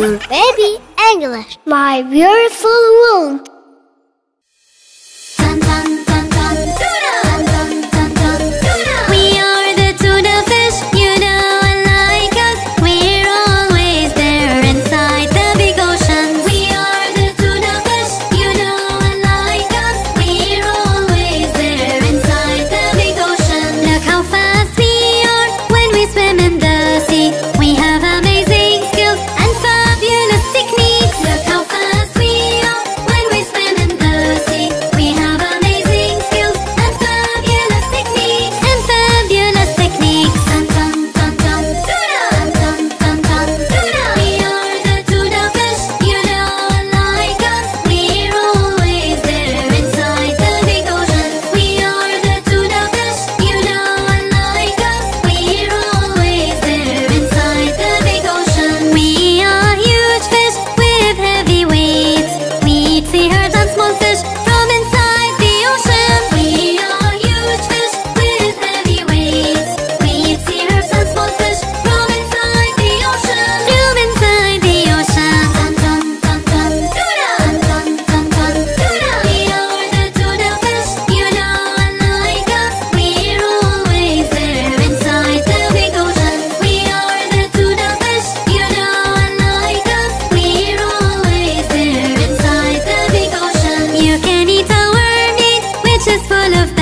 Baby English. My beautiful world. all of that